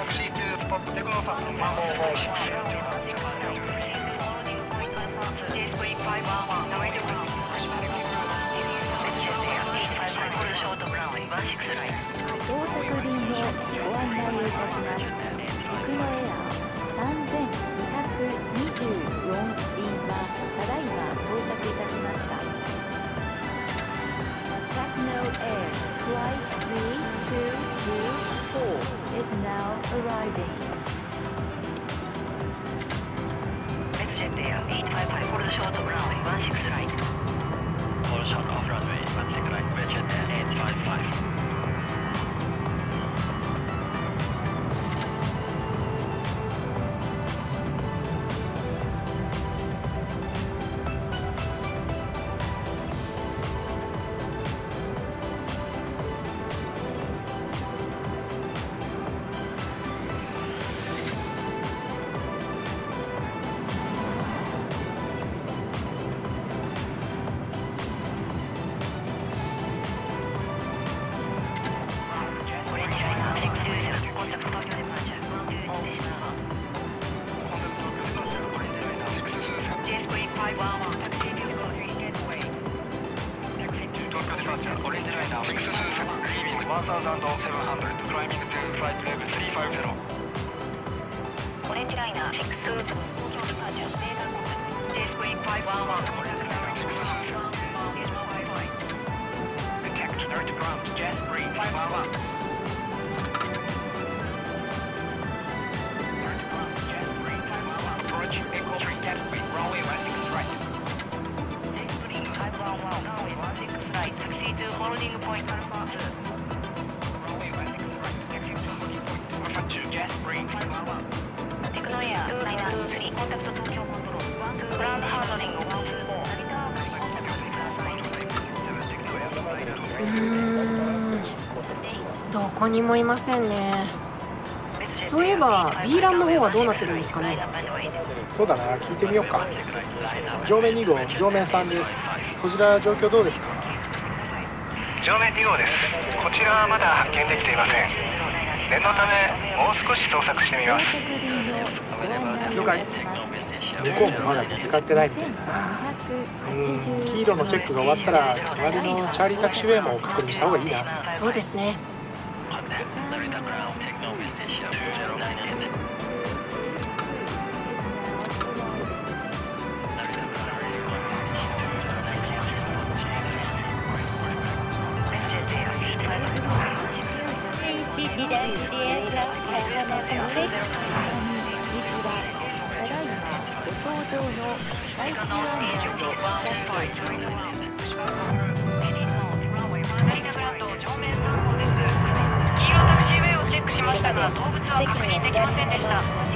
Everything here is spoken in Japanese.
Taxi to spot Tegno Farm, 104. arriving. Exit there, 855 for the short of runway, 16 right. All short of runway, 16 right, Bridget 855. Detect, nerd to ground, jet, breathe, 511. どこにもいませんね。そういえば B ランの方はどうなってるんですかね。そうだな聞いてみようか。上面2号上面3です。そちら状況どうですか？上面2号ですこちらはまだ発見できていません念のためもう少し捜索してみます了解向こうもまだ見つかってないみたいなうん黄色のチェックが終わったら隣のチャーリータクシーウェイも確認した方がいいなそうですね。しましたが動物は確認できませんでした